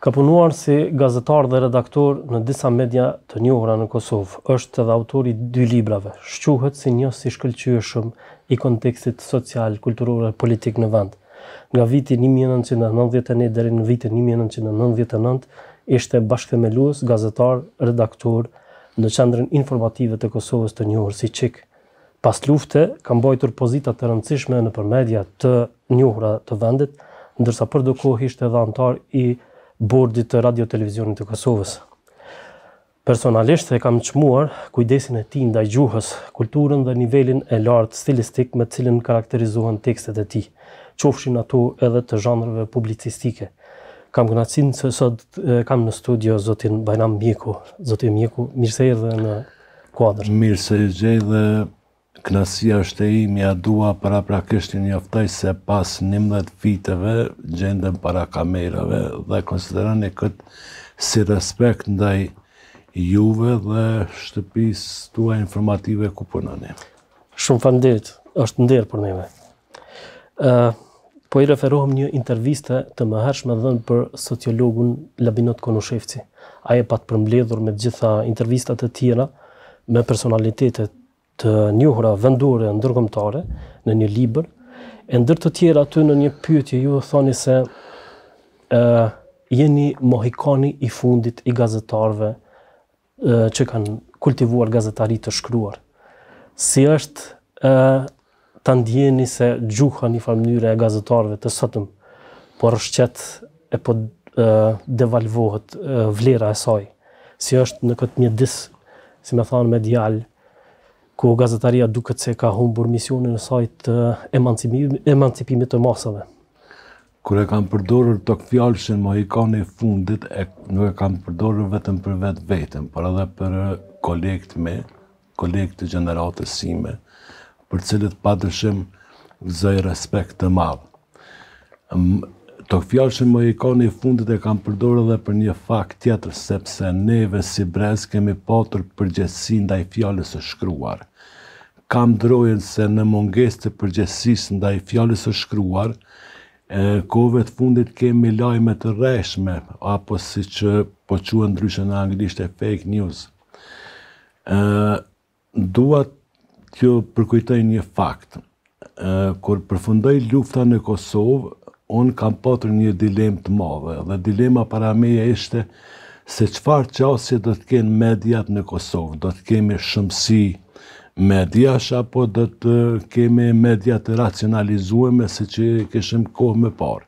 Ka punuar si gazetar dhe redaktor në disa media të njohura në Kosovë. Është edhe autor i dy librave. Shquhet si njohës i shkëlqyeshëm i kontekstit social, kulturor e politik në vend. Nga viti një mijë e nëntëqind e nëntëdhjetë e një deri në vitin një mijë e nëntëqind e nëntëdhjetë e nëntë ishte bashkëthemelues, gazetar, redaktor në Qendrën Informative të Kosovës të njohur si QIK. Pas lufte, ka mbajtur pozita të rëndësishme nëpër media të njohura të vendit, ndërsa për do kohë ishte edhe anëtar i Bordit të Radio Televizionit të Kosovës. Personalisht e kam çmuar kujdesin e tij ndaj gjuhës, kulturën dhe nivelin e lartë stilistik me të cilin karakterizohen tekstet e tij, qofshin ato edhe të zhanreve publicistike. Kam kënaqësinë se sot kam në studio zotin Bajram Mjeku. Zoti Mjeku, mirë se erdhe në kuadër. Mirë se ju gjej dhe Kënaqësia është e imja, dua paraprakisht t'ju njoftoj se pas njëmbëdhjetë viteve gjendem para kamerave dhe konsideroni këtë si respekt ndaj juve dhe shtëpisë tuaj informative ku punoni. Shumë faleminderit, është nder për neve. Ë po i referohem një interviste të mëhershme dhënë për sociologun Labinot Kunushevci. Ai e pat përmbledhur me të gjitha intervistat e tjera me personalitete të njohura vendore ndërkombëtare në një libër, e ndër të tjera aty në një pyetje ju thoni se ë jeni mohikani i fundit i gazetarëve që kanë kultivuar gazetari të shkruar. Si është ë Ta ndjeni se gjuha nifar mënyre e gazetarëve të sotëm po rrëshqet e po devalvohet vlera e saj, si është në këtë mjedis, si me thanë, medial, ku gazetaria duket se ka humbur misionin e saj të emancipimit të masave. Kur e kam përdorur togfjalëshin mohikani i fundit, nuk e kam përdorur vetëm për vetveten, por edhe për kolegët e mi, kolegë të gjeneratës sime, për cilët pa dyshim gëzoj respekt të madh. Togfjalëshin mohikani i fundit e kam përdorë edhe për një fakt tjetër, sepse neve si brez kemi patur përgjegjësi ndaj fjalës së shkruar. Kam drojën se në mungesë të përgjegjësisë ndaj fjalës së shkruar, kohëve të fundit kemi lajme të rrejshme, apo siç po quhen ndryshe në anglishte fake news, Dua t'ju përkujtoj një fakt. Kur përfundoi lufta në Kosovë, unë kam patur një dilemë të madhe dhe dilema para meje ishte se çfarë qasje do të kenë mediat në Kosovë, do të kemi shumësi mediash apo do të kemi media të racionalizueme siç i kishim kohë më parë.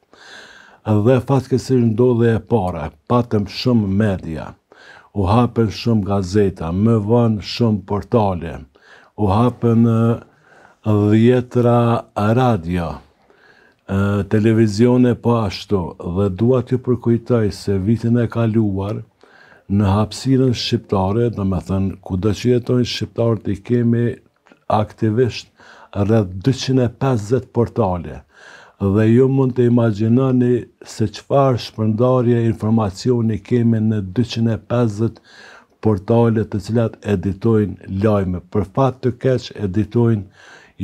Dhe fatkeqësisht ndodhi e para, patëm shumë media, u hapën shumë gazeta, më vonë shumë portale, u hapën dhjetëra radio, televizione po ashtu, dhe dua t'ju përkujtoj se vitin e kaluar në hapësirën shqiptare, domethënë kudo që jetojnë shqiptarët i kemi aktivisht rreth dyqind e pesëdhjetë portale dhe ju mund të imagjinoni se çfarë shpërndarje informacioni kemi në dyqind e pesëdhjetë portale të cilat editojnë lajme. Për fat të keq editojnë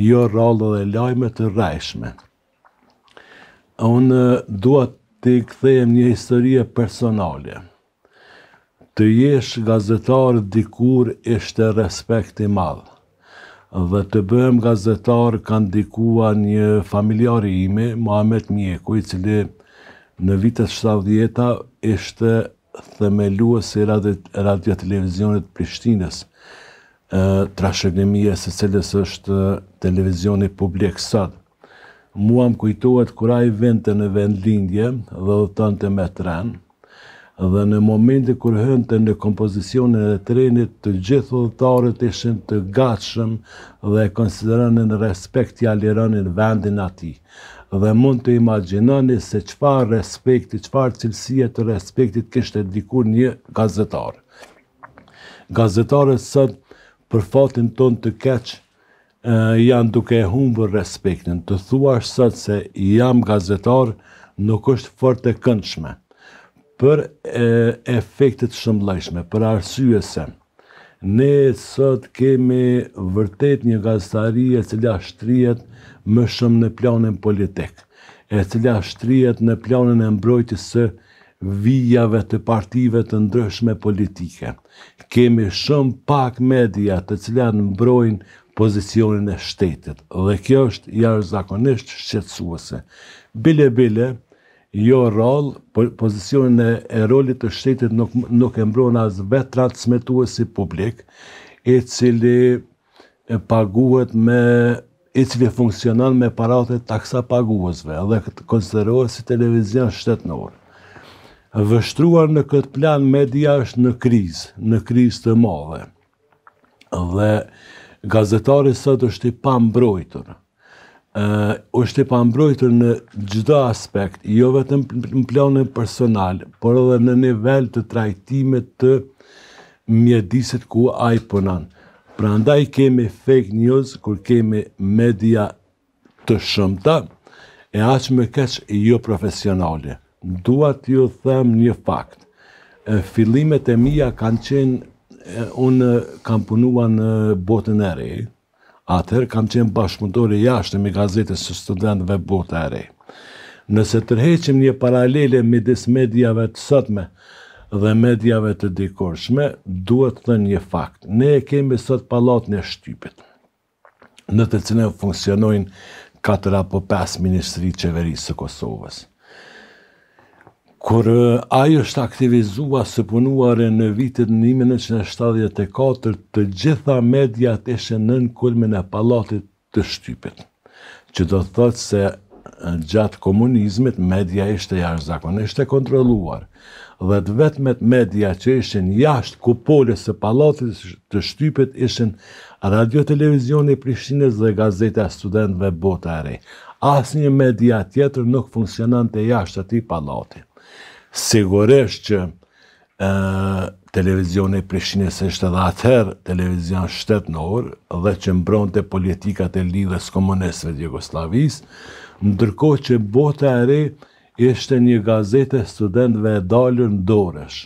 jo rrallë dhe lajme të rrejshme. Unë dua t'i kthehem një historie personale. Të jesh gazetar dikur ishte respekt i madh. Dhe të bëhem gazetar ka ndikuar një familjar i imi, Muhamet Mjeku, i cili në vitet shtatëdhjeta ishte themelues i Radiotelevizionit të Prishtinës, trashëgimia e së cilës është televizioni publik sot. Mua më kujtohet kur ai vinte në vendlindje dhe udhëtonte me tren, dhe në momentin kur hynte në kompozicionin e trenit, të gjithë udhëtarët ishin të gatshëm dhe e konsideronin respekt t'ia lironin vendin atij. Dhe mund të imagjinoni se çfarë respekti, çfarë cilësie të respektit kishte dikur një gazetar. Gazetarët sot, për fatin tonë të keq, Janë duke e humbur respektin. Të thuash sot se jam gazetar nuk është fort e këndshme për efekte të shëmblajshme, për arsye se ne sot kemi vërtet një gazetari e cila shtrihet më shumë në planin politik, e cila shtrihet në planin e mbrojtjes së vijave të partive të ndryshme politike. Kemi shumë pak media të cilat mbrojnë pozicionin e shtetit dhe kjo është jashtëzakonisht shqetësuese. Bile bile, jo rrallë, po, pozicionin e, e rolit të shtetit nuk, nuk e mbron as vetë transmetuesi publik, i cili e paguhet me i cili funksionon me paratë e taksapaguesve dhe konsiderohet si televizion shtetnor. Vështruar në këtë plan, media është në krizë, në krizë të madhe. Dhe gazetari sot është i pambrojtur. Është i pambrojtur në çdo aspekt, jo vetëm në planin personal, por edhe në nivel të trajtimit të mjedisit ku ai punon. Prandaj kemi fake news kur kemi media të shumta e aq më keq jo profesionale. Dua t'ju them një fakt. Fillimet e mia kanë qenë unë kam punuar në Botën e Re, Atëherë kam qenë bashkëpunëtor i jashtëm i Gazetës së Studentëve Bota e Re. Nëse tërheqim një paralele midis mediave të sotme dhe mediave të dikurshme, duhet thënë një fakt, ne e kemi sot pallatin e shtypit, në të cilën funksionojnë katër apo pesë ministri të qeverisë së Kosovës. Kur ai është aktivizuar së punuari në vitin një mijë e nëntëqind e shtatëdhjetë e katër të gjitha mediat ishin nën kulmin e pallatit të shtypit, që do të thotë se gjatë komunizmit media ishte jashtëzakonisht e kontrolluar dhe të vetmet media që ishin jashtë kupolës së pallatit të shtypit ishin Radio Televizioni i Prishtinës dhe Gazeta e Studentëve Bota e Re. Asnjë media tjetër nuk funksiononte jashtë atij pallati. Sigurisht që ë televizioni i Prishtinës ishte edhe atëherë televizion shtetnor dhe që mbronte politikat e Lidhjes Komunistëve të Jugosllavisë, ndërkohë që Bota e Re ishte një gazetë e studentëve e dalur dorësh.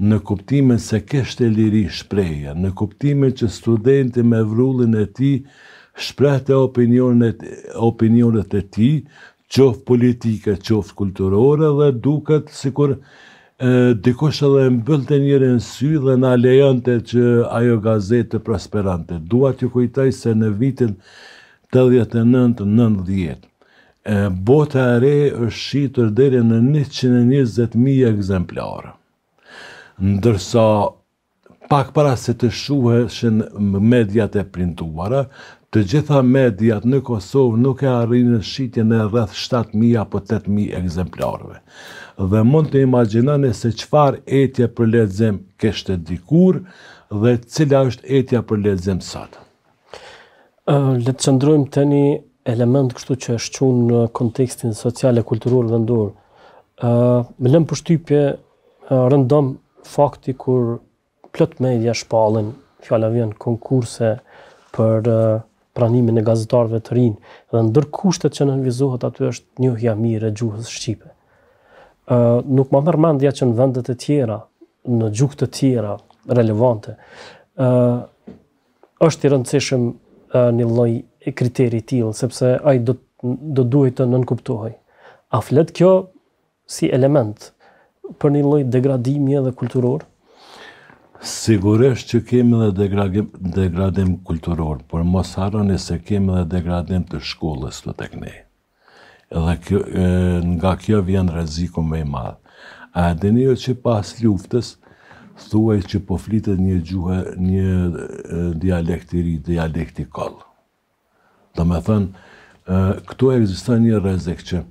në kuptimin se kishte liri shprehje, në kuptimin që studenti me vrullin e tij shprehte opinionet e tij, qoftë politike, qoftë kulturore dhe duket sikur dikush edhe e mbyllte njërin sy dhe na lejonte që ajo gazetë të prosperonte. Dua t'ju kujtoj se në vitin tetëdhjetë e nëntë, nëntëdhjetë, Bota e Re është shitur deri në njëqind e njëzet mijë ekzemplarë, ndërsa pak para se të shuheshin mediat e printuara, të gjitha mediat në Kosovë nuk e arrinin shitjen e rreth shtatë mijë apo tetë mijë ekzemplarëve. Dhe mund të imagjinoni se çfarë etje për lexim kishte dikur dhe cila është etja për lexim sot. Le të qëndrojmë te një element kështu që është qenë në kontekstin social e kulturor vendor. Më lë përshtypje rëndom fakti kur plot media shpallin, fjala vjen, konkurse për pranimin e gazetarëve të rinj, dhe ndër kushtet që nënvizohet aty është njohja e mirë e gjuhës shqipe. Nuk ma merr mendja që në vende të tjera, në gjuhë të tjera, relevante, është i rëndësishëm një lloj kriteri i tillë, sepse ai do të duhej të nënkuptohej. A flet kjo si element për një lloj degradimi edhe kulturor? Sigurisht që kemi dhe degradim kulturor, por mos harroni se kemi dhe degradim të shkollës këtu tek ne. Dhe nga kjo vjen rreziku më i madh. A e dini ju që pas luftës thuhej që po flitet një gjuhë, një dialekt i ri, dialekti koll. Domethënë, këtu ekziston një rrezik që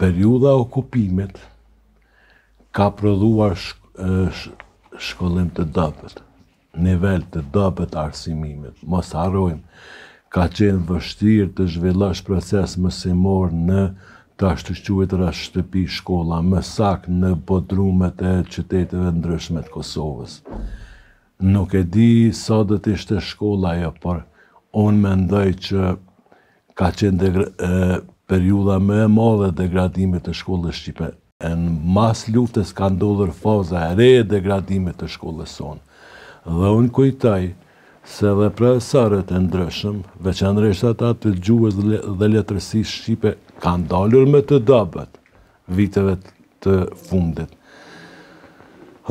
periudha e okupimit ka prodhuar shkollim të dobët, nivel të dobët të arsimimit. Mos harrojmë, ka qenë vështirë të zhvillosh proces mësimor në të ashtuquajtura shtëpi-shkolla, më saktë në bodrumet e qyteteve të ndryshme të Kosovës. Nuk e di sa do të ishte shkollë ajo, por unë mendoj që ka qenë periudha më e madhe e degradimit të shkollës shqipe Në mas luftës ka ndodhur faza e re e degradimit të shkollës sonë. Dhe unë kujtoj se dhe profesorët e ndryshëm, veçanërisht ata të gjuhës dhe letërsisë shqipe, kanë dalur më të dobët viteve të fundit.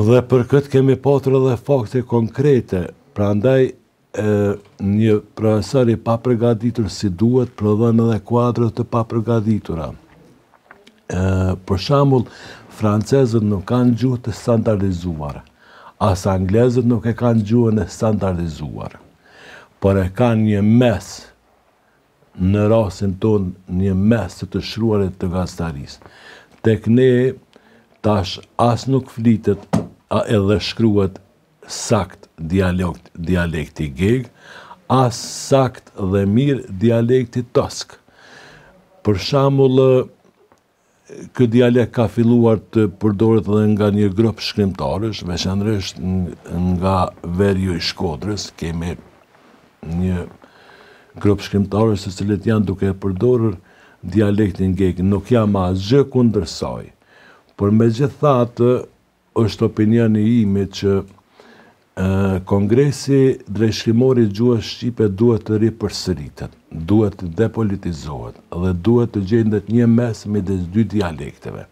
Dhe për këtë kemi patur edhe fakte konkrete, prandaj e një profesor i papërgatitur si duhet prodhon edhe kuadro të papërgatitura. Ë për shembull, francezët nuk kanë gjuhë të standardizuar, as anglezët nuk e kanë gjuhën e standardizuar, por e kanë një mes në rastin tonë një mes të të shkruarit të gazetarisë. Tek ne tash as nuk flitet edhe shkruhet sakt dialekt dialekti geg, as sakt dhe mirë dialekti tosk. Për shembull, ky dialekt ka filluar të përdoret edhe nga një grup shkrimtarësh, veçanërisht nga veriu i Shkodrës, kemi një grup shkrimtarësh të cilët janë duke e përdorur dialektin geg, nuk jam asgjë kundër saj, por megjithatë Është opinioni im që Kongresi Drejtshkrimor i Gjuhës Shqipe duhet të ripërsëritet, duhet të depolitizohet dhe duhet të gjendet një mes midis dy dialekteve.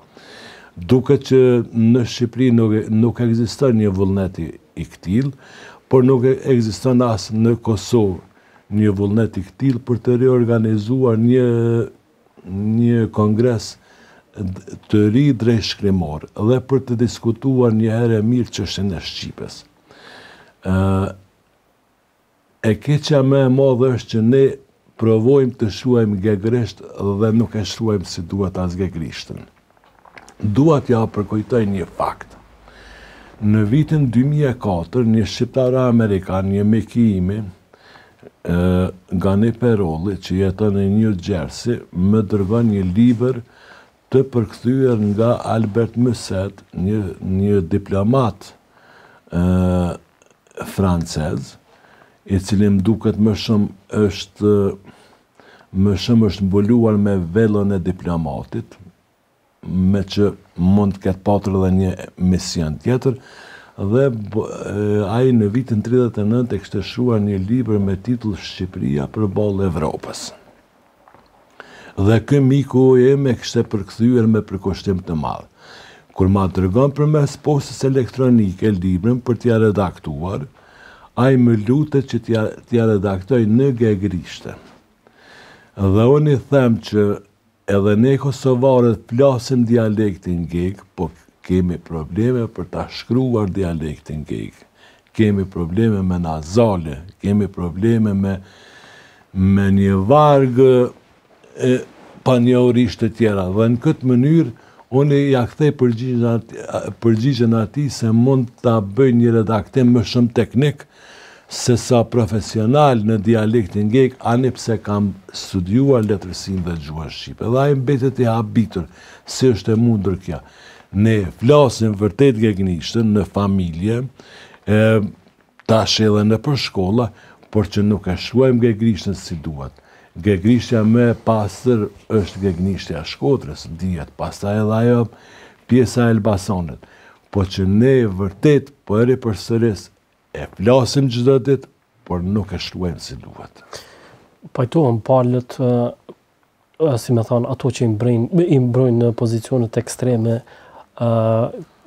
Duket që në Shqipëri nuk ekziston një vullnet i këtillë, por nuk ekziston as në Kosovë një vullnet i këtillë për të riorganizuar një një kongres të ri drejtshkrimor dhe për të diskutuar një herë e mirë çështjen e shqipes. E keqja më e madhe është që ne provojmë të shkruajmë gegrisht dhe nuk e shkruajmë si duhet as gegrishten. Dua t'jua përkujtoj një fakt. Në vitin dy mijë e katër, një shqiptaro-amerikan, një mik i imi, Gani Perolli, që jeton në Nju Xhersi, më dërgon një libër të përkthyer nga Albert Musset, një një diplomat francez, i cili më duket më shumë është Më shumë është mbuluar me vellon e diplomatit, meqë mund të ketë patur edhe një mision tjetër, dhe ai në vitin tridhjetë e nëntë e kishte shkruar një libër me titull Shqipëria përballë Evropës. Dhe ky miku im e kishte përkthyer me përkushtim të madh. Kur ma dërgon përmes postës elektronike librin për t'ia redaktuar, Ai më lutet që t'ia t'ia redaktoj në gegrishte. Dhe unë i them që edhe ne kosovarët flasim dialektin geg, po kemi probleme për ta shkruar dialektin geg. Kemi probleme me nazale, kemi probleme me me një varg e panjohurash të tjera dhe në këtë mënyrë unë ia kthej përgjigjen atij se mund ta bëj një redaktim më shumë teknik se sa profesional në dialektin geg ani pse kam studiuar letërsinë dhe gjuhën shqipe. Dhe ai mbetet i habitur, si është e mundur kjo. Ne flasim vërtet gegnishtën në familje, e, Tash edhe nëpër shkolla, por që nuk e shkruajmë gegnishtën si duhet. Gegnishtja më e pastër është gegnishtja e Shkodrës, dihet, pastaj edhe ajo pjesa e Elbasanit, por që ne vërtet po e ripërsëris, e flasim çdo ditë, por nuk e shkruajmë si duhet. Pajtohem si me thanë, ato që i mbrojnë në pozicionet ekstreme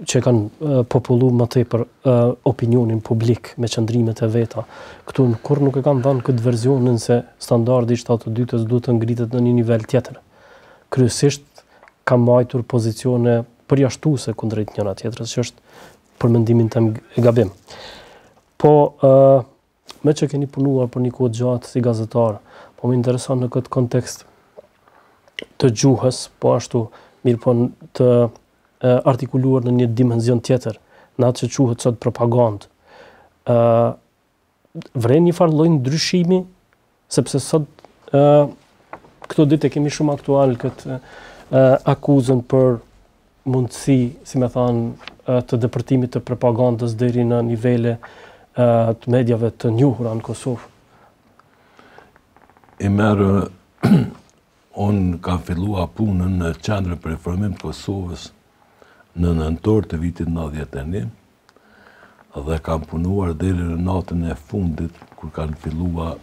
që kanë popullu më tepër opinionin publik me qëndrimet e veta. Këtu askurrë nuk e kanë dhënë këtë verzionin se standardi shtatëdhjetë e dytës duhet të ngritet në një nivel tjetër. Kryesisht kanë mbajtur pozicione përjashtuese kundrejt njëna-tjetrës, që është për mendimin tem gabim. Po, Meqë keni punuar për një kohë të gjatë si gazetar, po më intereson në këtë kontekst të gjuhës, po ashtu, mirëpo të artikuluar në një dimenzion tjetër, në atë që quhet sot propagandë. Vren një farë lloj ndryshimi sepse sot ë këto ditë e kemi shumë aktual këtë ë akuzën për mundësi, si me thanë, të depërtimit të propagandës deri në nivele ë të mediave të njohura në Kosovë. E merë, unë kam fillua punën në qendrën për informim të Kosovës në nëntor të vitit 91, dhe kam punuar deri në natën e fundit kur kanë fillua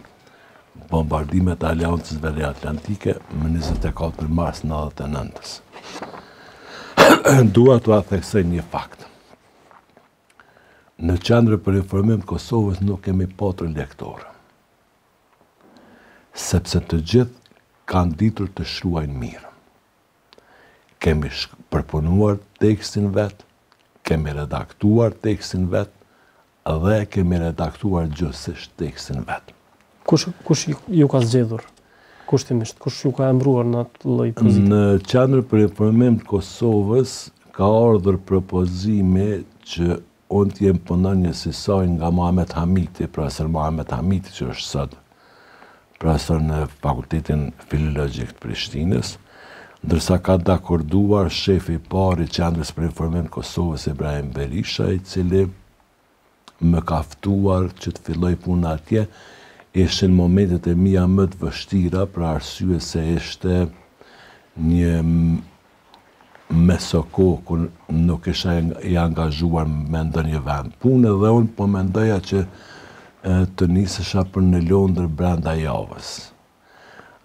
bombardimet e Aliancës Veriatlantike më 24 mars 99-ës. Dua ta theksoj një fakt. Në qendrën për informim të Kosovës nuk kemi patur lektorë. Sepse të gjithë kanë ditur të shkruajnë mirë. Kemi përpunuar tekstin vetë, kemi redaktuar tekstin vetë dhe e kemi redaktuar gjuhësisht tekstin vetë. Kush, kush ju ka zgjedhur kushtimisht? Kush ju ka emruar në atë lloj pozite? Në Qendrën për Informim të Kosovës ka ardhur propozimi që Unë të jem punonjës i saj nga Muhamet Hamiti, profesor Muhamet Hamiti që është sot profesor në Fakultetin Filologjik të Prishtinës, ndërsa ka dakorduar shefi i parë i Qendrës për Informim të Kosovës, Ibrahim Berisha, i cili më ka ftuar që të filloj punë atje, ishin momentet e mia më të vështira për arsye se ishte një mesokohë ku nuk isha i angazhuar me ndonjë vend pune dhe unë po mendoja që të nisesha për në Londër brenda javës.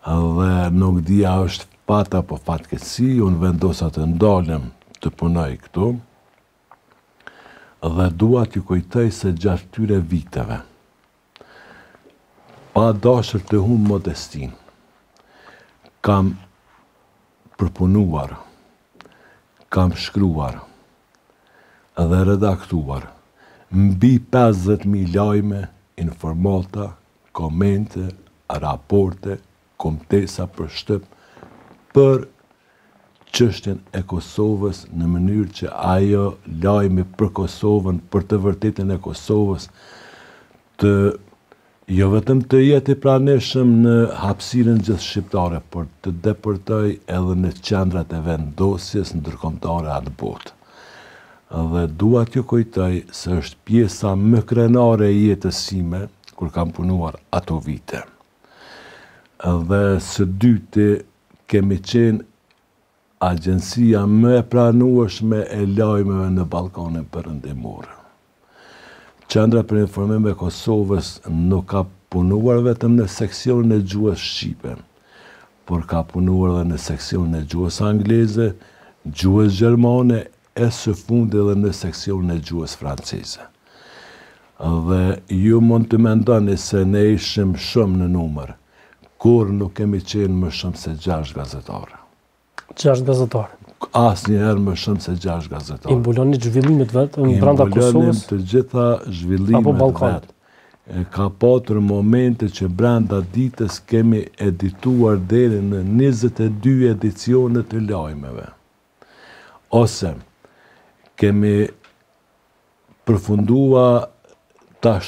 Dhe nuk di a është fat apo fatkeqësi, unë vendosa të ndalem të punoj këtu dhe dua t'ju kujtoj se gjatë atyre viteve, Pa dashur të humb modestinë, kam përpunuar, kam shkruar dhe redaktuar mbi pesëdhjetë mijë lajme, informata, komente, raporte, kumtesa për shtyp për çështjen e Kosovës në mënyrë që ajo lajmi për Kosovën për të vërtetën e Kosovës të jo vetëm të jetë i pranishëm në hapësirën gjithëshqiptare por të depërtojë edhe në qendrat e vendosjes ndërkombëtare atëbotë dhe dua t'ju kujtoj se është pjesa më krenare e jetës sime kur kam punuar ato vite. Dhe së dyti, kemi qenë agjencia më e pranueshme e lajmeve në Ballkanin Perëndimor. Qendra për Informim e Kosovës nuk ka punuar vetëm në seksionin e gjuhës shqipe, por ka punuar edhe në seksionin e gjuhës angleze, gjuhës gjermane e së fundi edhe në seksionin e gjuhës franceze. Dhe ju mund të mendoni se ne ishim shumë në numër, kurrë nuk kemi qenë më shumë se gjashtë gazetarë. Gjashtë gazetarë? Asnjëherë më shumë se gjashtë gazetarë. I mbuloni zhvillimet vetëm branda Kosovës? I mbuloni të gjitha zhvillimet vetë. Ka patur momente që branda ditës kemi edituar deri në 22 edicione të lajmeve. Ose kemi përfunduar ta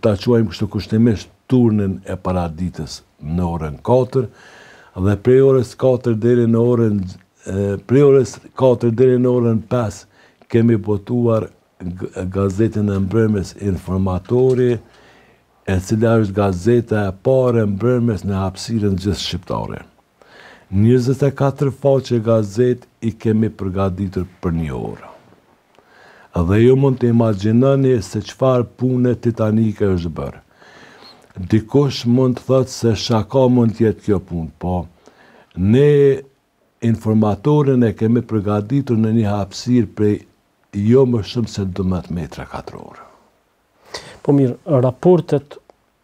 ta quajmë kështu kushtimisht turnin e paraditës në orën 4 dhe prej orës 4 deri në orën prej orës 4 deri në orën 5 kemi botuar gazetën e mbrëmjes Informatori e cila është gazeta e parë e mbrëmjes në hapësirën gjithëshqiptare. Njëzet e katër faqe gazetë i kemi përgatitur për një orë. Dhe ju mund të imagjinoni se çfarë pune titanike është bërë. Dikush mund të thotë se shaka mund të jetë kjo punë, po ne Informatorin e kemi përgatitur në një hapësirë prej jo më shumë se dymbëdhjetë metra katrorë. Po mirë, raportet,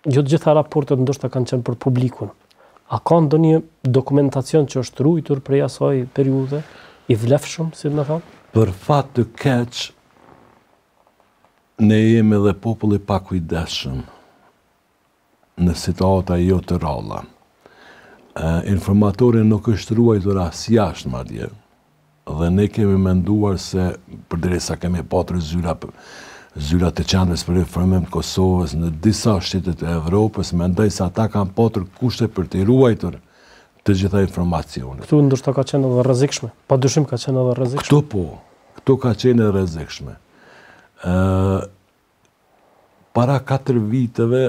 jo të gjitha raportet ndoshta kanë qenë për publikun. A ka ndonjë dokumentacion që është ruajtur prej asaj periudhe i vlefshëm, si me thënë? Për fat të keq ne jemi dhe popull i pakujdesshëm. në situata jo të rralla. Informatori nuk është ruajtur as jashtë madje. Dhe ne kemi menduar se përderisa kemi patur zyra zyra të Qendrës për Informim të Kosovës në disa shtete të Evropës, mendonim se ata kanë patur kushte për t'i ruajtur të gjitha informacionet. Këtu ndoshta ka qenë edhe e rrezikshme. Padyshim ka qenë edhe e rrezikshme. Këtu po. Këtu ka qenë e rrezikshme. Ë Para katër viteve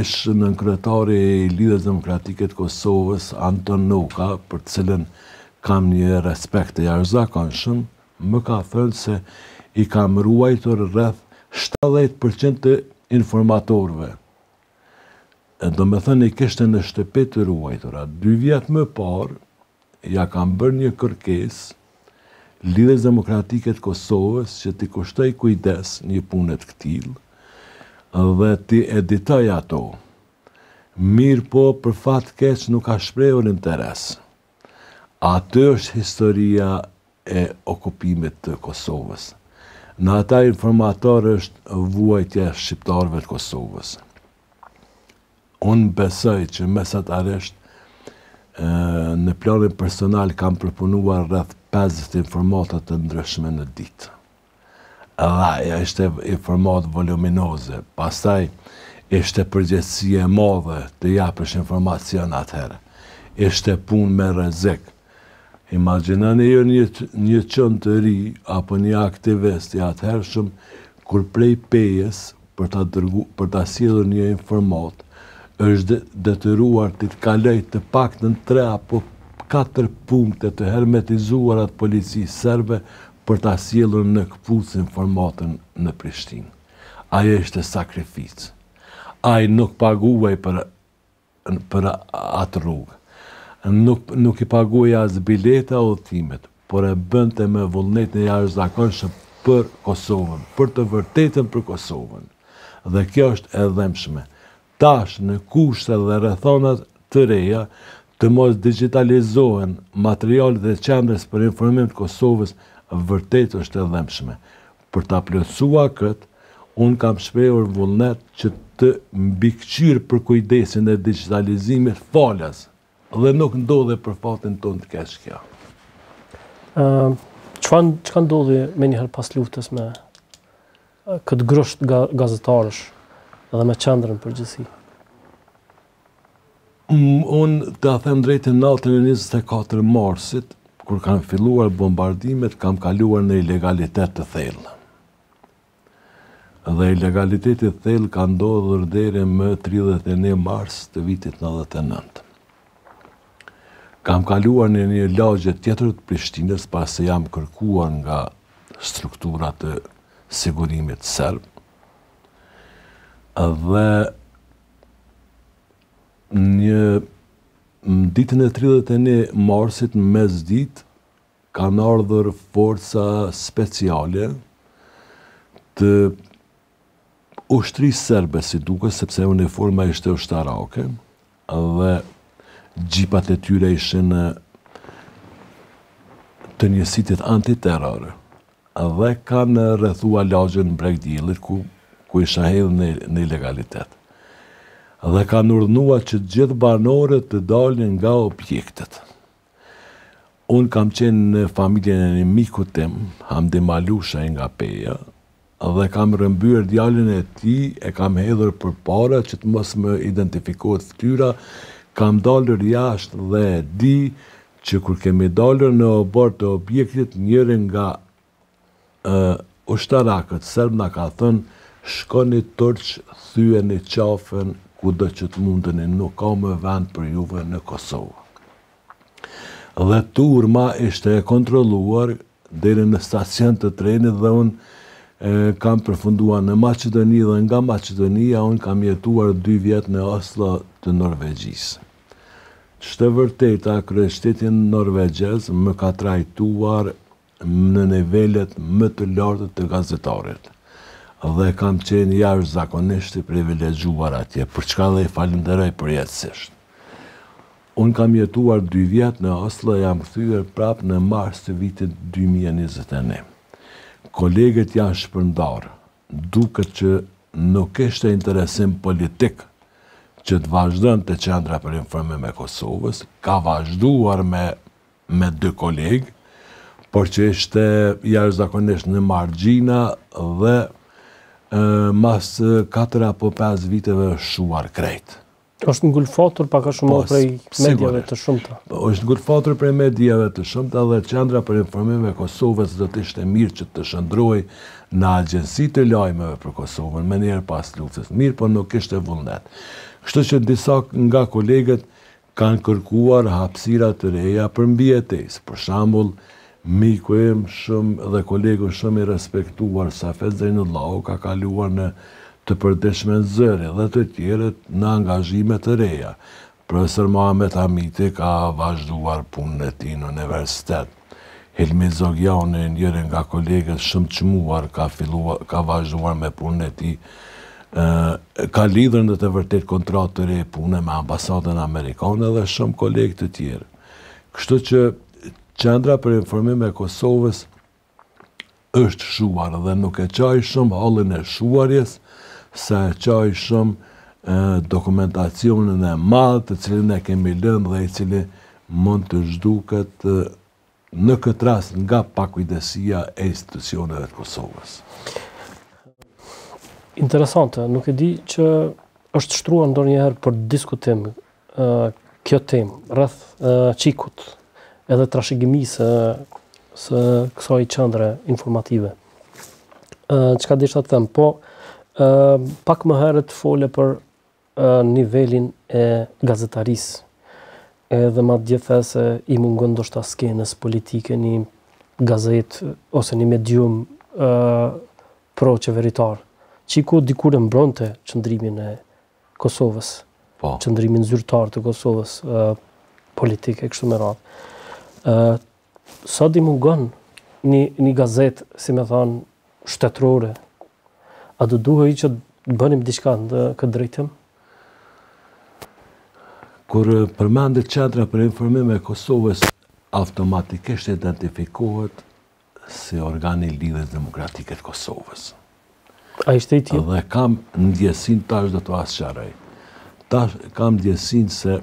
ish nënkryetari i Lidhjes Demokratike të Kosovës, Anton Noka, për të cilën kam një respekt të jashtëzakonshëm, më ka thënë se i kam ruajtur rreth 70% të informatorëve Domethënë i kishte në shtëpi të ruajtura. Dy vjet më parë ia kam bërë një kërkesë Lidhjes Demokratike të Kosovës që t'i kushtoj kujdes një pune të këtillë dhe t'i editoj ato. Mirëpo për fat të keq nuk ka shprehur interes. Aty është historia e okupimit të Kosovës. Në ata informatorë është vuajtja e shqiptarëve të Kosovës. Unë besoj që mesatarisht në planin personal kam përpunuar rreth 50 informata të ndryshme në ditë. Edhe ajo ishte informatë voluminoze. Pastaj ishte përgjegjësi e madhe të japësh informacion atëherë. Ishte punë me rrezik. Imagjinoni ju një një çun të ri apo një aktivist i atëhershëm kur prej Pejës për ta sjellur një informatë, është detyruar t'i kalojë të paktën tre apo katër punkte të hermetizuara të policisë serbe për ta sjellur në këpucë informatën në Prishtinë. Ajo ishte sakrificë. Ai nuk paguhej për për atë rrugë. Nuk nuk i paguhej as bileta e udhëtimit, por e bënte me vullnet të jashtëzakonshëm për Kosovën, për të vërtetën për Kosovën. Dhe kjo është e dhembshme. Tash në kushte dhe rrethana të reja, të mos digjitalizohen materialet e Qendrës për Informim të Kosovës vërtet është e dhembshme. Për ta plotësuar këtë, unë kam shprehur vullnet që të mbikëqyr përkujdesin e dixhitalizimit falas dhe nuk ndodhi për fatin tonë të keq kjo. Çka ndodhi menjëherë pas luftës me këtë grusht gazetarësh dhe me qendrën përgjithësi? Unë ta them të drejtën natën e 24 marsit, kur kanë filluar bombardimet, kam kaluar në ilegalitet të thellë. Dhe ilegaliteti i thellë ka ndodhur deri më 31 mars të vitit 99. Kam kaluar në një lagje tjetër të Prishtinës, pasi jam kërkuar nga struktura të sigurimit serb, dhe Në ditën e tridhjetë e një marsit mesditë kanë ardhur forca speciale të ushtrisë serbe, si duket, sepse uniforma ishte ushtarake dhe xhipat e tyre ishin të njësitit anti-terror. dhe kanë rrethua lagjen Breg i Diellit ku ku isha hedhë në në ilegalitet. Dhe kanë urdhënua që të gjithë banorët të dalin nga objektet. Unë kam qenë në familjen e një miku tim, Hamdi Malushaj nga Peja, dhe kam rrëmbyer djalin e tij, e kam hedhur përpara që të mos më identifikohet ftyra, kam dalur jashtë dhe e di që kur kemi dalur në oborr të objektit njëri nga ushtarakët serbë na ka thënë shkoni turq thyeni qafën kudo që të mundeni nuk ka më vend për juve në Kosovë dhe turma ishte e kontrolluar deri në stacion të trenit dhe unë kam përfunduar në Maqedoni dhe nga Maqedonia unë kam jetuar dy vjet në Oslo të Norvegjisë. Ç'të vërteta krejt shteti norvegjez më ka trajtuar në nivelet më të lartë të gazetarit dhe kam qenë jashtëzakonisht i privilegjuar atje, për çka dhe i falënderoj përjetësisht. Unë kam jetuar dy vjet në Oslo, jam kthyer prapë në mars të vitit dy mijë e njëzet e një. Kolegët janë shpërndarë Duket që nuk kishte interesim politik që të vazhdonte Qendra për Informim e Kosovës, ka vazhduar me me dy kolegë, por që ishte jashtëzakonisht në margjina dhe mas katër apo pesë viteve është shuar krejt. Është ngulfatur pak a shumë po, prej mediave të shumta. Po, është ngulfatur prej mediave të shumta dhe qendra për informim e Kosovës do të ishte mirë që të shndërrohej në agjensi të lajmeve për Kosovën, menjëherë pas luftës. Mirëpo nuk ishte vullnet. Kështu që disa nga kolegët kanë kërkuar hapsira të reja për mbijetesë. Për shembull, Miku im shumë dhe kolegu shumë i respektuar Safet Zejnullahu ka kaluar në të përditshmen Zëri dhe të tjerët në angazhime të reja. Profesor Muhamet Hamiti ka vazhduar punën e tij në universitet. Hilmi Zogiani njëri nga kolegët shumë çmuar ka filluar ka vazhduar me punën e tij ka lidhur në të vërtetë kontratë të re pune me ambasadën amerikane dhe shumë kolegë të tjerë. Kështu që Qendra për Informim e Kosovës është shuar dhe nuk e qaj shumë hallin e shuarjes sa e qaj shumë dokumentacionin e madh të cilin e kemi lënë dhe i cili mund të zhduket në këtë rast nga pakujdesia e institucioneve të Kosovës. Interesante, nuk e di që është shtruar ndonjëherë për diskutim kjo temë rreth QIK-ut edhe trashëgimisë së kësaj qendre informative. Çka deshta të them, po pak më herët fole për nivelin e gazetarisë. Edhe madje thatë se i mungon ndoshta skenës politike një gazetë ose një medium pro qeveritar. QIK-u dikur e mbronte qëndrimin e Kosovës, po. qëndrimin zyrtar të Kosovës, politikë e kështu me radhë. Sot i mungon një, një gazetë, si me thënë, shtetërore, a do duhej që të bënim diçka në këtë drejtim? Kur përmendet Qendra për Informim e Kosovës, automatikisht identifikohet si organ i Lidhjes Demokratike të Kosovës. A ishte i tillë? Dhe kam ndjesinë, tash do ta sqaroj, tash kam ndjesinë se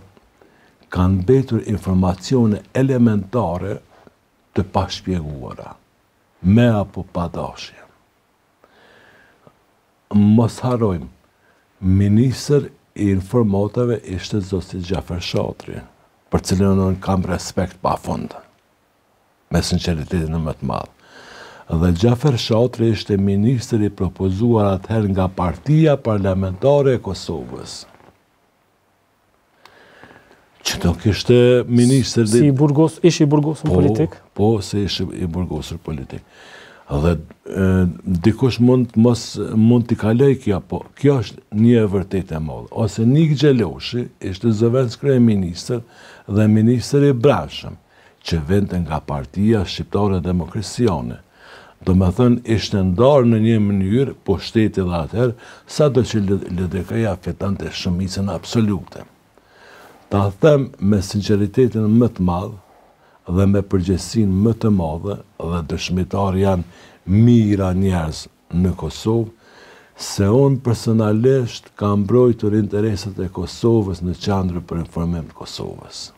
kanë mbetur informacione elementare të pashpjeguara, me apo pa dashje. Mos harrojmë, ministër i informatave ishte zoti Xhafer Shatri, për të cilin unë kam respekt pa fund. me sinqeritetin më të madh. Dhe Xhafer Shatri ishte ministër i propozuar atëherë nga Partia Parlamentare e Kosovës. Që nuk ishte ministër... Si i burgos, ish i burgosur po, politik? Po, si ish i burgosur politik. Dhe dikush mund mos mund t'i kalojë kjo, po kjo është një e vërtetë e madhe. Ose Nikë Gjeloshi ishte zëvendëskryeministër dhe ministër i brendshëm. që vinte nga Partia Shqiptare Demokristiane. Domethënë ishte ndarë në një mënyrë pushteti dhe atëherë sado që LDK-ja fitonte shumicën absolute. Ta them me sinqeritetin më të madh dhe me përgjegjësinë më të madhe dhe dëshmitarë janë mijëra njerëz në Kosovë se unë personalisht kam mbrojtur interesat e Kosovës në Qendrën për Informim të Kosovës.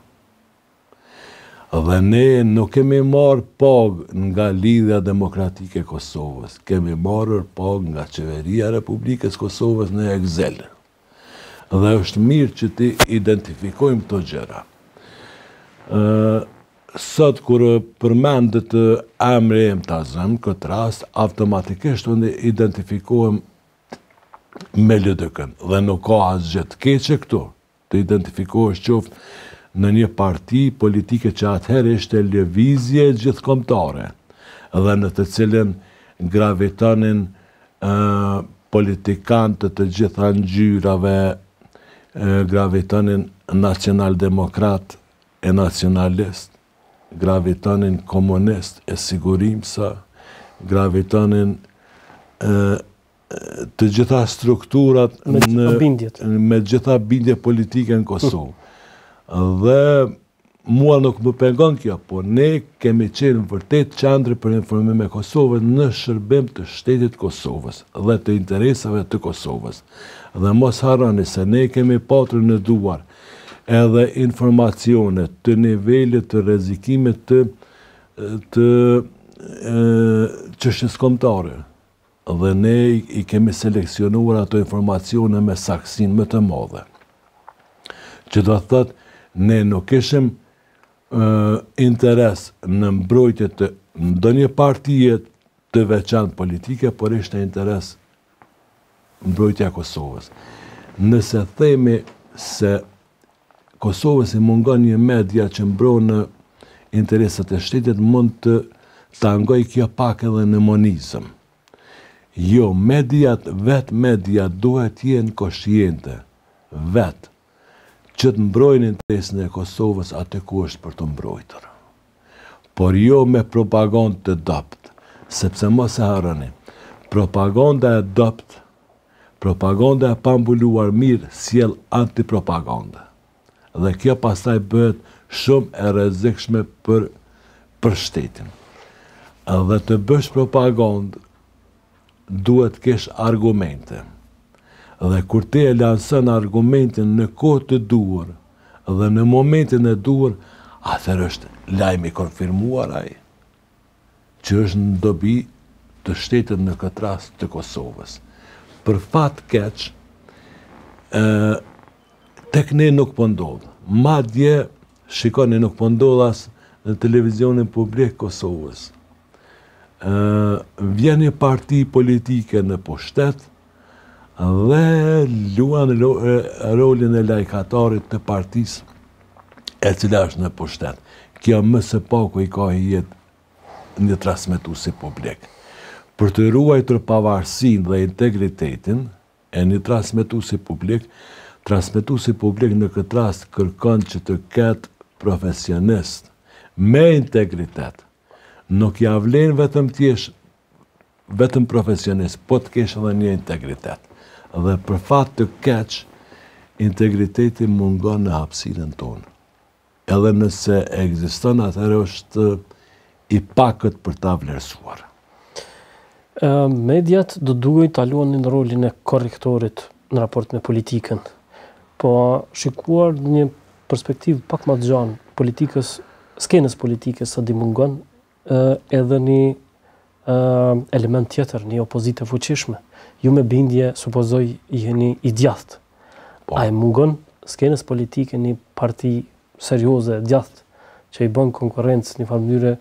Dhe ne nuk kemi marrë pagë nga Lidhja Demokratike e Kosovës, kemi marrur pagë nga Qeveria e Republikës Kosovës në ekzil. Dhe është mirë që t'i identifikojmë këto gjëra. Ë sot kur përmendet emri im ta zëmë këtë rast, automatikisht unë identifikohem me LDK-në dhe nuk ka asgjë të keqe këtu. të identifikohesh qoftë në një parti politike që atëherë ishte lëvizje gjithëkombëtare dhe në të cilën gravitonin politikanë të të gjitha ngjyrave, gravitonin nacionaldemokratë e nacionalistë, gravitonin komunistë e sigurimsa, gravitonin të gjitha strukturat me gjitha bindje politike në Kosovë. Dhe mua nuk më pengon kjo, por ne kemi qenë vërtet qendrë për informim e Kosovës në shërbim të shtetit Kosovës dhe të interesave të Kosovës. Dhe mos harroni se ne kemi patur në duar edhe informacione të nivelit të rrezikimit të çështjes kombëtare. Dhe ne i kemi seleksionuar ato informacione me saktësinë më të madhe. Që do të thotë, ne nuk kishim interes në mbrojtje të ndonjë partie të veçantë politike, por ishte interes mbrojtja e Kosovës. Nëse themi se Kosovës i mungon një media që mbron interesat e shtetit mund të tingëllojë kjo pak edhe në monizëm. Jo mediat vetë mediat duhet të jenë koshiente vetë që të mbrojnë interesin e Kosovës aty ku është për t'u mbrojtur. Por jo me propagandë të dobët, sepse mos e harroni, propaganda e dobët Propaganda e pambuluar mirë sjell antipropagandë. Dhe kjo pastaj bëhet shumë e rrezikshme për për shtetin. Dhe të bësh propagandë duhet të kesh argumente. Dhe kur ti e lanson argumentin në kohë të duhur dhe në momentin e duhur, atëherë është lajm i konfirmuar ai. që është në dobi të shtetit në këtë rast të Kosovës. Për fat keq, ë tek ne nuk po ndodh. Madje shikoni nuk po ndodh as në televizionin publik Kosovës. ë vjen një parti politike në pushtet, Dhe luan rolin e lajkatarit të partisë e cila është në pushtet. Kjo më së paku i ka hije një transmetuesi publik. Për të ruajtur pavarësinë dhe integritetin e një transmetuesi publik, transmetuesi publik në këtë rast kërkon që të ketë profesionistë me integritet. Nuk ia vlen vetëm thjesht vetëm profesionist po të kesh edhe një integritet dhe për fat të keq integriteti mungon në hapësirën tonë edhe nëse ekziston atëherë është i pakët për ta vlerësuar. Mediat do duhej ta luanin rolin e korrektorit në raport me politikën. Po shikuar në një perspektivë pak ma të gjanë politikës skenës politike s'do i mungon edhe një element tjetër, një opozitë e fuqishme. Ju me bindje, supozoj, jeni i djathtë. Po. A e mungon skenës politike një parti serioze, djathtë, që i bën konkurrencë në njëfarë mënyre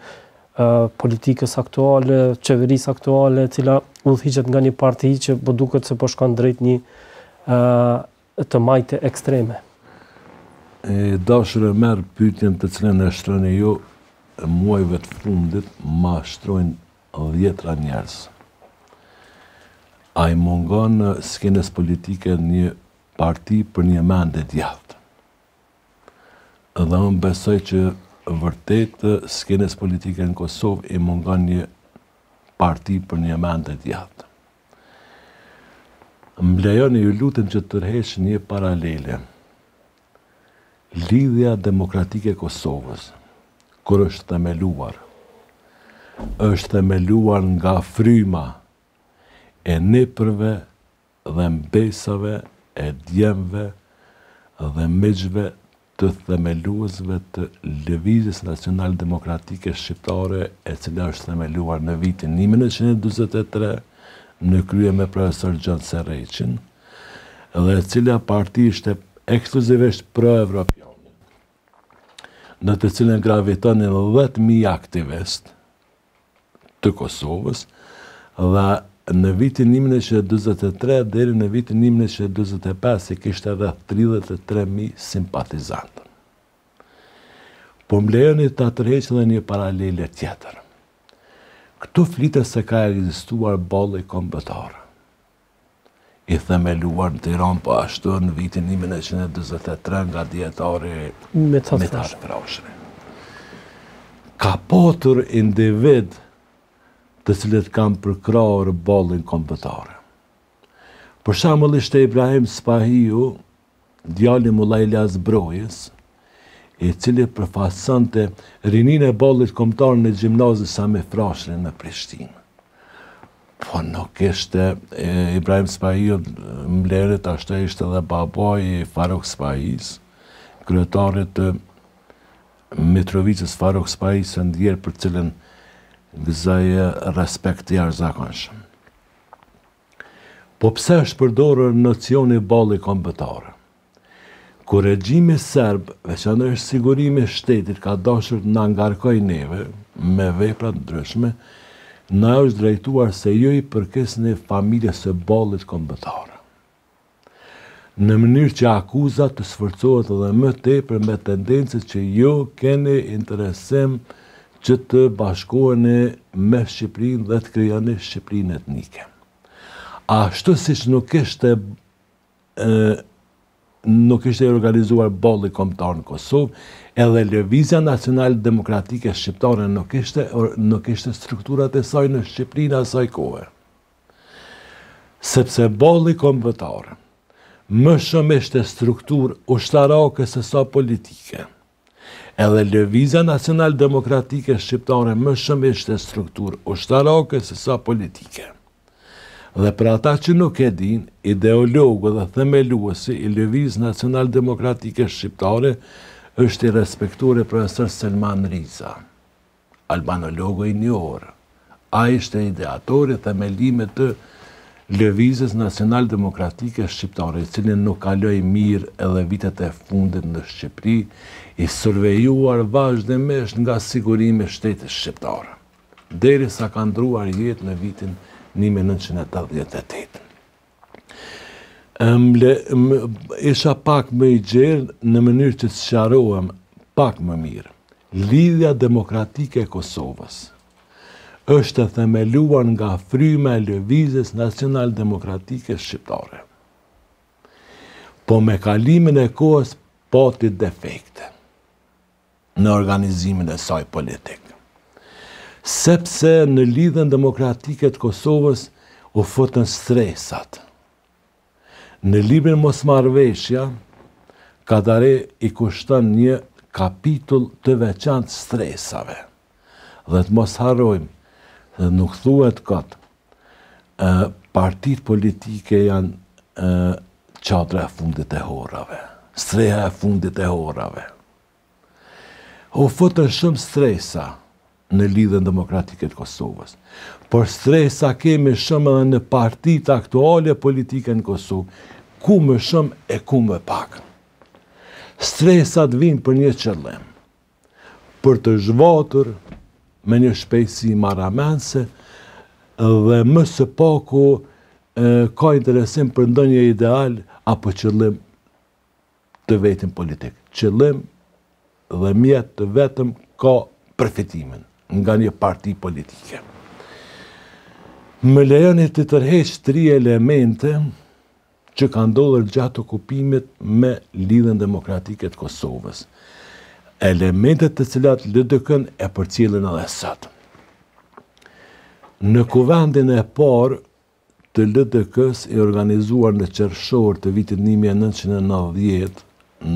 politikës aktuale, qeverisë aktuale, e cila udhëhiqet nga një parti që po duket se po shkon drejt një të majte ekstreme. E dashur e merr pyetjen të cilën e shtroni ju muajve të fundit ma shtrojnë dhjetra njerëz. A i mungon skenës politike një parti për një mend e djathtë? Dhe unë besoj që vërtet skenës politike në Kosovë i mungon një parti për një mend e djathtë. Më lejoni ju lutem që të tërheq një paralele. Lidhja Demokratike e Kosovës, kur është themeluar, është themeluar nga fryma e nipërve dhe mbesave e djemve dhe miqve të themeluesve të Lëvizjes Nacional Demokratike Shqiptare e cila është themeluar në vitin një mijë e nëntëqind e dyzet e tre në krye me Profesor Gjon Serreqin dhe e cila parti ishte ekskluzivisht pro-evropiane, në të cilën gravitonin dhjetë mijë aktivistë, të Kosovës dhe në vitin një mijë e nëntëqind e dyzet e tre deri në vitin një mijë e nëntëqind e dyzet e pesë i kishte rreth tridhjetë e tre mijë simpatizantë. Po më lejoni ta tërheq edhe një paralele tjetër. Këtu flitet se ka ekzistuar balli kombëtar. I themeluar në Tiranë po ashtu në vitin një mijë e nëntëqind e dyzet e tre nga dijetari Mithat Frashëri. Ka patur individë të cilët kanë përkrahur ballin kombëtar. Për shembull ishte Ibrahim Spahiu, Djali i Mulla Ilaz Brojës, i cili përfaqësonte rininë e Ballit Kombëtar në Gjimnazin Sami Frashëri në Prishtinë. Po nuk ishte Ibrahim Spahiu mbledhit, ashtu ishte edhe babai i Faruk Spahisë, kryetarit të Mitrovicës Faruk Spahisë së ndjerë për të cilën gëzoj respekt të jashtëzakonshëm. Po pse është përdorur nocioni balli kombëtar? Kur regjimi serb, veçanërisht sigurimi i shtetit ka dashur të na ngarkojë neve me vepra të ndryshme, na është drejtuar se ju i përkisni familjes së ballit kombëtar. në mënyrë që akuza të sforcohet edhe më tepër me tendencën që ju keni interesim që të bashkoheni me Shqipërinë dhe të krijoni Shqipërinë etnike. Ashtu siç nuk ishte nuk ishte organizuar Balli Kombëtar në Kosovë, edhe Lëvizja Nacionale Demokratike Shqiptare nuk ishte nuk ishte strukturat e saj në Shqipërinë asaj kohe. Sepse Balli Kombëtar më shumë ishte strukturë ushtarake se sa politike, edhe Lëvizja Nacionaldemokratike Shqiptare më shumë ishte strukturë ushtarake se sa politike. Dhe për ata që nuk e dinë, ideologu dhe themeluesi i Lëvizjes Nacionaldemokratike Shqiptare është i respektuari profesor Selman Riza. Albanologu i njohur, ai ishte ideatori i themelimit të Lëvizjes Nacionaldemokratike Shqiptare, i cili nuk kaloi mirë edhe vitet e fundit në Shqipëri, i survejuar vazhdimisht nga Sigurimi i Shtetit Shqiptar, deri sa ka ndruar jetë në vitin një mijë e nëntëqind e tetëdhjetë e tetë. Isha pak më i gjerë në mënyrë që të sqarohem pak më mirë. Lidhja Demokratike e Kosovës është e themeluar nga fryma e Lëvizjes Nacional-Demokratike Shqiptare. Po me kalimin e kohës pati defekte. në organizimin e saj politik. Sepse në Lidhjen Demokratike të Kosovës u futën shtresat. Në librin Mosmarrëveshja, Kadare i kushton një kapitull të veçantë shtresave. Dhe të mos harrojmë se nuk thuhet kot, partitë politike janë çadra e fundit e horrave, streha e fundit e horrave. U futën shumë stresa në Lidhjen Demokratike të Kosovës, por stresa kemi shumë edhe në partitë aktuale politike në Kosovë, ku më shumë e ku më pak. Stresat vijnë për një qëllim. për të zhvatur me një shpejtësi marramense dhe më së paku ka interesim për ndonjë ideal apo qëllim të vetin politik. Qëllim dhe mjet të vetëm ka përfitimin nga një parti politike. Më lejoni të tërheq tri elemente që ka ndodhur gjatë okupimit me Lidhjen Demokratike të Kosovës, elemente të cilat LDK-në e përcjellin edhe sot. Në Kuvendin e parë të LDK-së i organizuar në qershor të vitit një mijë e nëntëqind e nëntëdhjetë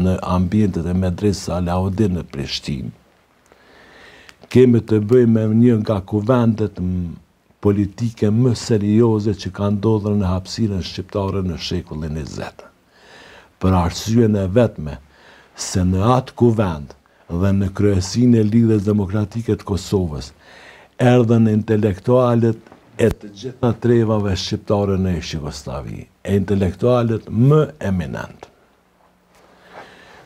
në ambientet e Medresesë Alaudin në Prishtinë, kemi të bëjmë me një nga kuvendet politike më serioze që ka ndodhur në hapësirën shqiptare në shekullin e njëzetë. Për arsyen e vetme se në atë Kuvend dhe në kryesinë e Lidhjes Demokratike të Kosovës erdhën intelektualët e të gjitha trevave shqiptare në ish-Jugosllavi, e intelektualët më eminentë.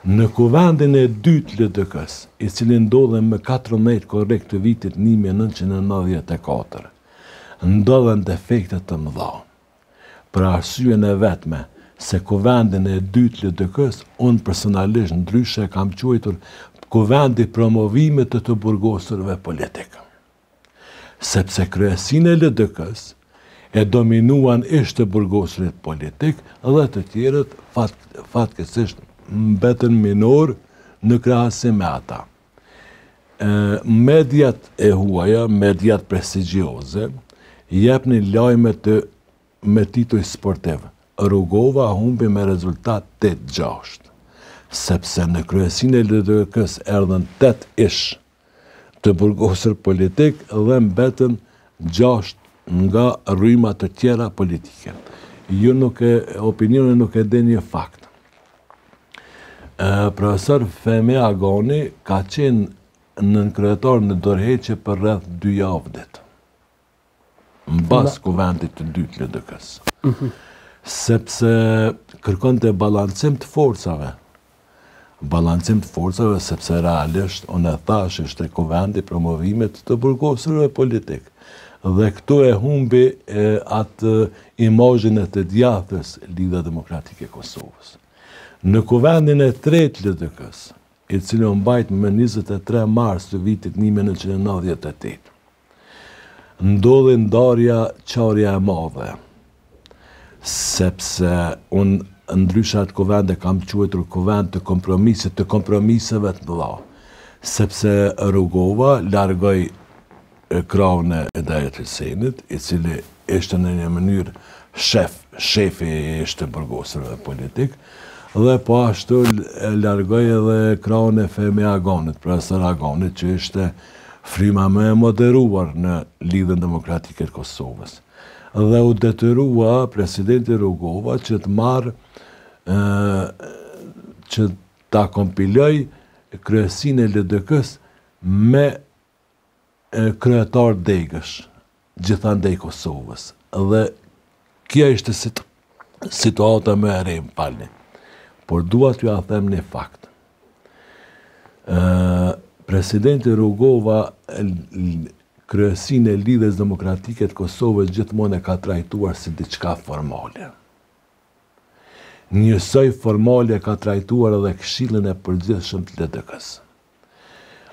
Në Kuvendin e dytë të LDK-së, i cili ndodhi më katërmbëdhjetë korrik të vitit një mijë e nëntëqind e nëntëdhjetë e katër, ndodhën defekte të mëdha. Për arsyen e vetme se Kuvendin e dytë të LDK-së, unë personalisht ndryshe e kam quajtur Kuvendi i promovimit të të burgosurve politikë. sepse kryesinë e LDK-së e dominuan ish të burgosurit politikë dhe të tjerët fatkeqësisht mbetën minor në krahasim me ata. Mediat e huaja, mediat prestigjioze, jepnin lajme të me tituj sportiv, Rugova humbi me rezultat tetë gjashtë, sepse në kryesinë e LDK-së erdhën tetë ish, të burgosur politik dhe mbetën gjashtë nga rryma të tjera politike. Ju nuk e opinioni nuk e di një fakt. Profesor Fehmi Agani ka qenë nënkryetar në dorëheqje për rreth dy javë ditë. mbas Kuvendit të dytë LDK-së. Mhm. Sepse kërkonte balancim të forcave. Balancim të forcave, sepse realisht, unë e thashë, ishte Kuvendi i promovimit të burgosurve politikë. Dhe këtu e humbi atë imazhin e të djathës Lidhja Demokratike e Kosovës. Në Kuvendin e tretë LDK-së, i cili u mbajt më 23 mars të vitit 1998, ndodhi ndarja çarja e madhe, sepse unë ndryshe atë kuvend e kam quajtur kuvend të kompromisit, të kompromiseve të mëdha, sepse Rugova largoi krahun e Hydajet Hysenit, i cili ishte në një mënyrë shef, shef i ish të burgosurve politikë, dhe po ashtu largoi edhe krahun e Fehmi Aganit, profesor Aganit, që ishte fryma më e moderuar në Lidhjen Demokratike të Kosovës. Dhe u detyrua presidenti Rugova që të marrë që ta kompilojë kryesinë e LDK-së me kryetarë degësh gjithandej Kosovës dhe kjo ishte situata me e rejmë falni. Por dua t'jua them një fakt. Presidenti Rugova kryesinë e Lidhjes Demokratike të Kosovës gjithmonë e ka trajtuar si diçka formale. Njësoj formal e ka trajtuar edhe Këshillin e Përgjithshëm të LDK-së.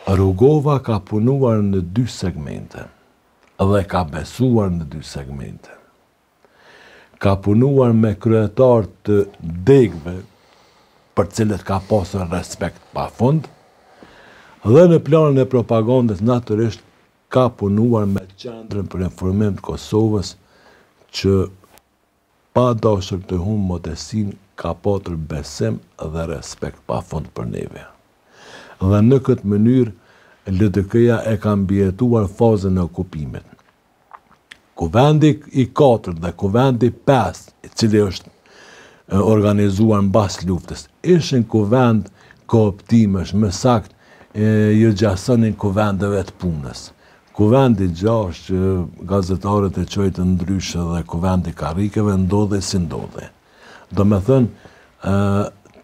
Rugova ka punuar në dy segmente dhe ka besuar në dy segmente. Ka punuar me kryetarë të degëve për të cilët ka pasur respekt pafund dhe në planin e propagandës natyrisht ka punuar me Qendrën për Informim të Kosovës që Pa dashur të humb modestinë, ka patur besim dhe respekt pa fund për neve. Dhe në këtë mënyrë, LDK-ja e ka mbijetuar fazën e okupimit. Kuvendi i katërt dhe Kuvendi i pestë, i cili është organizuar mbas luftës, ishin kuvende kooptimesh, më saktë, iu gjasonin kuvendeve të punës. Kuvendi i gjashtë që gazetarët e quajtën ndryshe dhe Kuvendi i karrikeve ndodhi si ndodhi. Domethënë,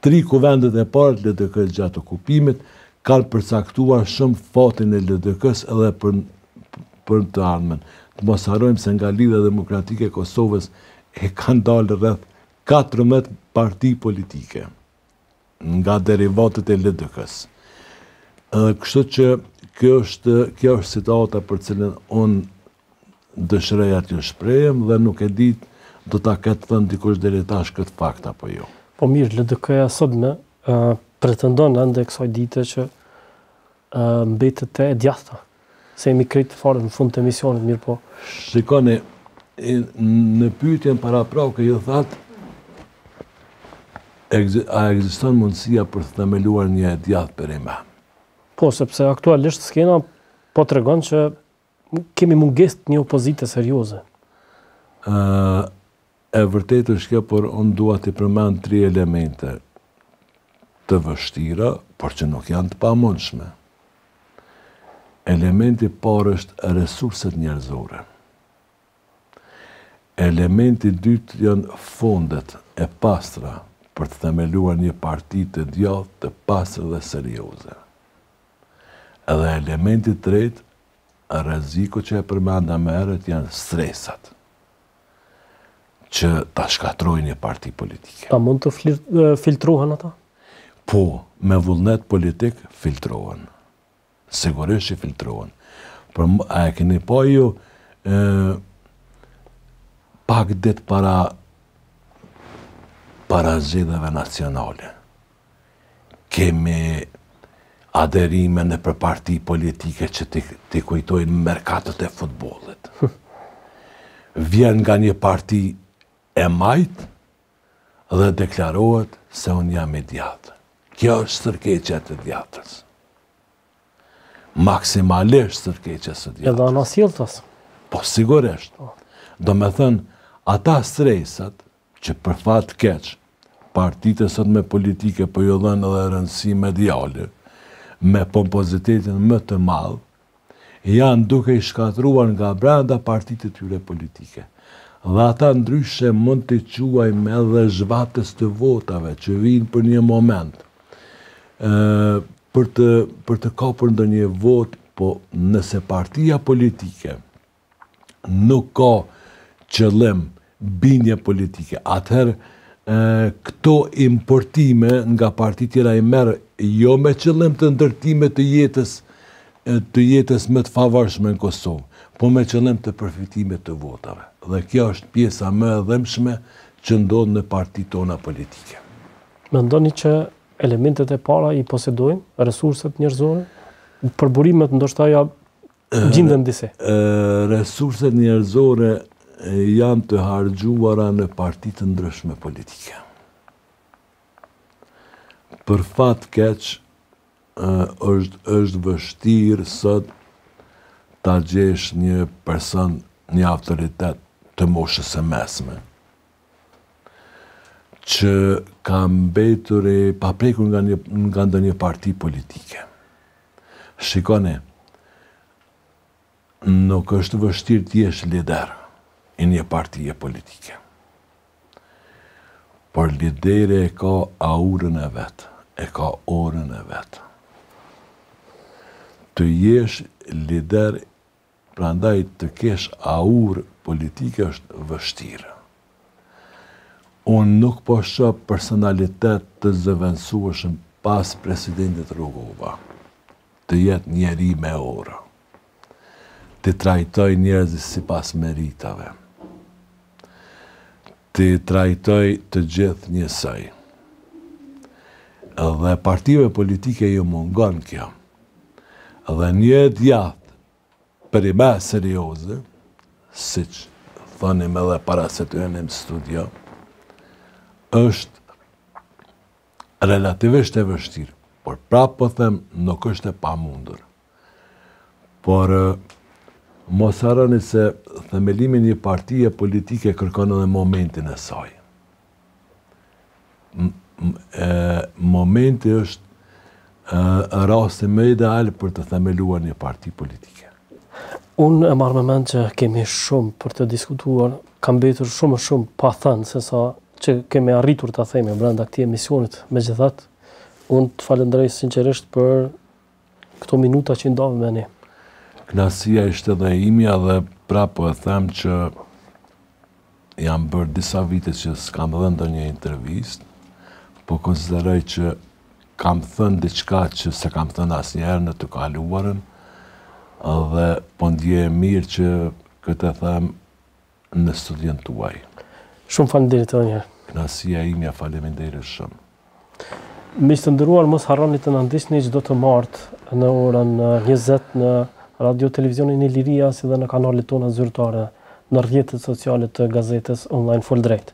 tri kuvendet e para të LDK-së gjatë okupimit kanë përcaktuar shumë fatin e LDK-së edhe për për të ardhmen. Të mos harrojmë se nga Lidhja Demokratike e Kosovës kanë dalë rreth katërmbëdhjetë parti politike. nga derivatet e LDK-së. Edhe kështu që kjo është kjo është situata për të cilën unë dëshiroja t'ju shprehem dhe nuk e di do ta ketë thënë dikush deri tash këtë fakt apo jo. Po mirë, LDK-ja e sotme pretendon ende kësaj dite që Mbetet e djathtë. Se jemi krejt fare në fund të emisionit, mirëpo. Shikoni, në pyetjen paraprake ju thatë, a ekziston mundësia për të themeluar një të djathtë përnime? Po, sepse aktualisht skena po tregon që Kemi mungesë të një opozite serioze. E vërtetë është kjo, por unë dua të përmend tri elemente të vështira, por që nuk janë të pamundshme. Elementi i parë është resurset njerëzore. Elementi i dytë janë fondet e pastra për të themeluar një parti të djathtë, të pastër dhe serioze. Edhe elementi i tretë rreziku që e përmenda më herët janë stresat që ta shkatrojnë një parti politike. A mund të filtrohen ata? Po, me vullnet politik filtrohen. Sigurisht që filtrohen. Por a e keni pa ju pak ditë para para zgjedhjeve nacionale, kemi aderime nëpër parti politike që t'i kujtojnë merkatot e futbollit. Vjen nga një parti e majtë dhe deklarohet se unë jam i djathtë. Kjo është zor keq e të djathtës. Maksimalisht sërkeqe së djathtës. Edhe anasjelltas. Po, sigurisht. Po. Domethënë, ata stresat, që për fat të keq, partitë e sotme politike po u japin edhe rëndësi mediale, me pompozitetin më të madh, janë duke i shkatërruar nga brenda partitë e tyre politike. Dhe ata ndryshe mund t'i quajmë edhe zhvatës të votave që vijnë për një moment, për të për të kapur ndonjë votë, po nëse partia politike nuk ka qëllim, bindje politike, atëherë këto importime nga partitë tjera i merr jo me qëllim të ndërtimit të jetës të jetës më të favorshme në Kosovë, po me qëllim të përfitimit të votave. Dhe kjo është pjesa më e dhimbshme që ndodh në partitë tona politike. Mendoni që elementet e para i posedojmë, resurset njerëzore? Për burimet ndoshta ja gjindën disi. Resurset njerëzore janë të harxhuara në parti të ndryshme politike. Për fat keq, është është vështirë sot ta gjesh një person, një autoritet të moshës së mesme që ka mbetur i paprekur nga një nga ndonjë parti politike. Shikoni, nuk është vështirë të jesh lider i një partie politike. Por lideri e ka aurën e vet, e ka orën e vet. Të jesh lider Prandaj të kesh aurë politike është vështirë. Unë nuk po shoh personalitet të zëvendësueshëm pas presidentit Rugova, të jetë njeri me aurë, t'i trajtojë njerëzit sipas meritave. T'i trajtojë të gjithë njësoj. Dhe partive politike iu mungon kjo. Dhe një e djathtë me prime serioze, siç thonim edhe para se të hynim n'studio, është relativisht e vështirë, por prapë po them nuk është e pamundur. Por mos harroni se themelimi i një partie politike kërkon edhe momentin e saj. Momenti është rasti më ideal për të themeluar një parti politike. Unë e marr me mend që kemi shumë për të diskutuar, ka mbetur shumë më shumë pa thënë sesa që kemi arritur të themi brenda këtij emisioni, megjithatë, unë të falënderoj sinqerisht për Këto minuta që ndave me ne. Kënaqësia ishte edhe e imja dhe prapë po e them që janë bërë disa vite që s'kam dhënë ndonjë intervistë, po konsideroj që kam thënë diçka që s'e kam thënë asnjëherë në të kaluarën, dhe po ndihem mirë që këtë e them në studion tuaj. Shumë faleminderit edhe një herë. Kënaqësia e imja, faleminderit shumë. Miq të nderuar, mos harroni të na ndiqni çdo të martë në orën 20 në Radio Televizionin Iliria si dhe në kanalet tona zyrtare në rrjetet sociale të gazetës online Fol Drejt.